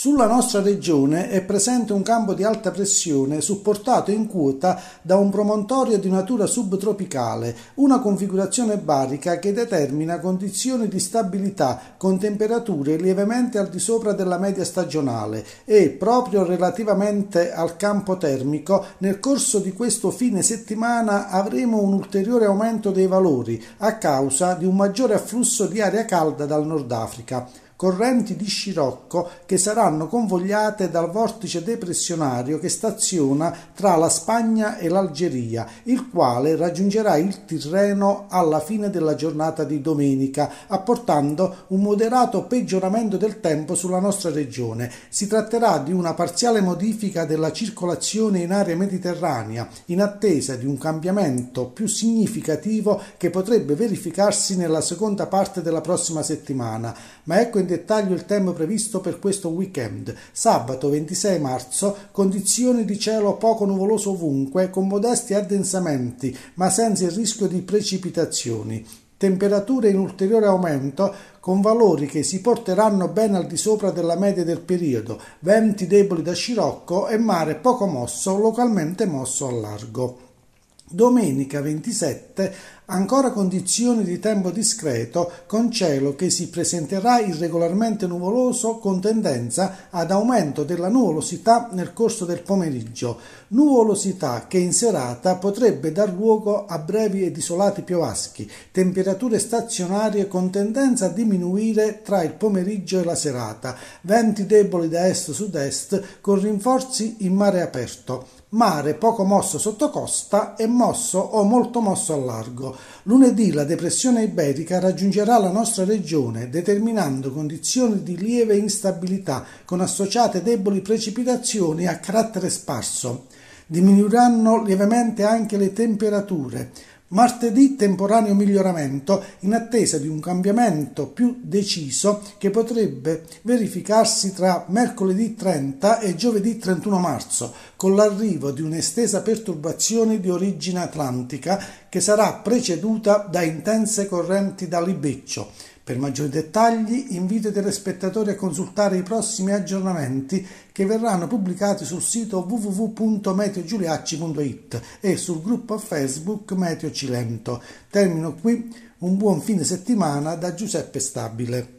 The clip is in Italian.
Sulla nostra regione è presente un campo di alta pressione supportato in quota da un promontorio di natura subtropicale, una configurazione barica che determina condizioni di stabilità con temperature lievemente al di sopra della media stagionale e, proprio relativamente al campo termico, nel corso di questo fine settimana avremo un ulteriore aumento dei valori a causa di un maggiore afflusso di aria calda dal Nord Africa correnti di scirocco che saranno convogliate dal vortice depressionario che staziona tra la Spagna e l'Algeria, il quale raggiungerà il Tirreno alla fine della giornata di domenica, apportando un moderato peggioramento del tempo sulla nostra regione. Si tratterà di una parziale modifica della circolazione in area mediterranea, in attesa di un cambiamento più significativo che potrebbe verificarsi nella seconda parte della prossima settimana. Ma ecco dettaglio il tempo previsto per questo weekend. Sabato 26 marzo, condizioni di cielo poco nuvoloso ovunque, con modesti addensamenti, ma senza il rischio di precipitazioni. Temperature in ulteriore aumento con valori che si porteranno ben al di sopra della media del periodo, venti deboli da scirocco e mare poco mosso, localmente mosso al largo. Domenica 27 ancora condizioni di tempo discreto con cielo che si presenterà irregolarmente nuvoloso con tendenza ad aumento della nuvolosità nel corso del pomeriggio, nuvolosità che in serata potrebbe dar luogo a brevi ed isolati piovaschi, temperature stazionarie con tendenza a diminuire tra il pomeriggio e la serata, venti deboli da est-sud-est con rinforzi in mare aperto mare poco mosso sotto costa e mosso o molto mosso al largo. Lunedì la depressione iberica raggiungerà la nostra regione, determinando condizioni di lieve instabilità con associate deboli precipitazioni a carattere sparso. Diminuiranno lievemente anche le temperature. Martedì temporaneo miglioramento in attesa di un cambiamento più deciso che potrebbe verificarsi tra mercoledì 30 e giovedì 31 marzo, con l'arrivo di un'estesa perturbazione di origine atlantica che sarà preceduta da intense correnti da libeccio. Per maggiori dettagli invito i telespettatori a consultare i prossimi aggiornamenti che verranno pubblicati sul sito www.meteogiuliacci.it e sul gruppo Facebook Meteo Cilento. Termino qui un buon fine settimana da Giuseppe Stabile.